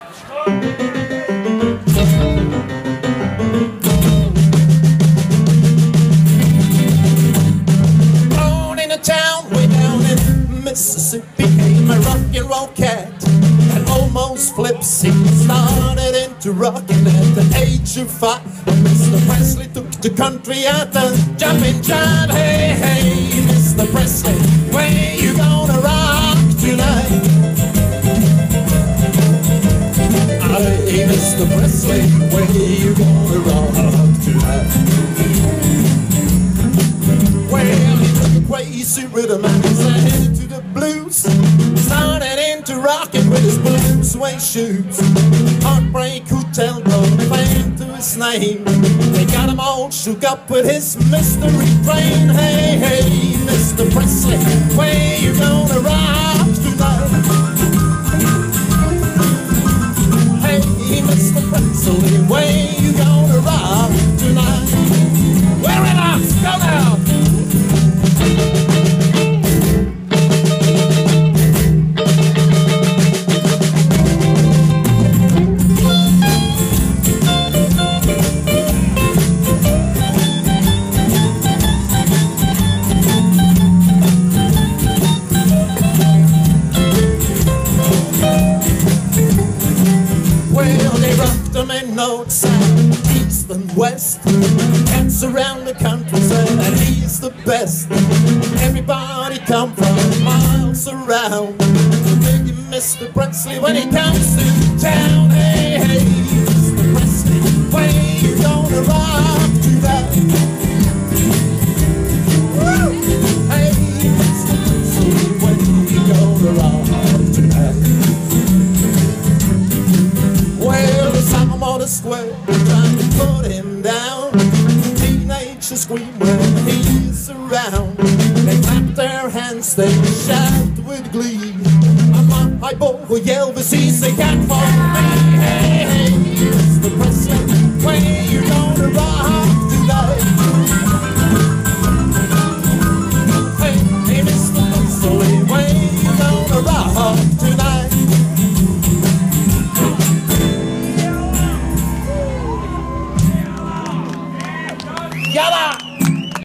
Born in a town way down in Mississippi, came a rock and roll cat and almost flips. He started into rocking at the age of five. When Mr. Presley took the country at the jumping jive. Hey, hey, Mr. Presley, where you Presley, where you gonna rock tonight? Well, he took a crazy rhythm and he headed to the blues. Started into rocking with his blue suede shoes. Heartbreak Hotel brought a to his name. They got him all shook up with his mystery train. Hey, hey, Mr. Presley, where you gonna rock tonight? In north, south, east and west. Cats around the country say that he's the best. Everybody come from miles around. Big Mr. Presley when he comes to town. Hey, hey, square, trying to put him down. Teenagers scream when he's around. They clap their hands, they shout with glee. I'm a high boy who yells, he's a cat for me. Hey, hey, hey.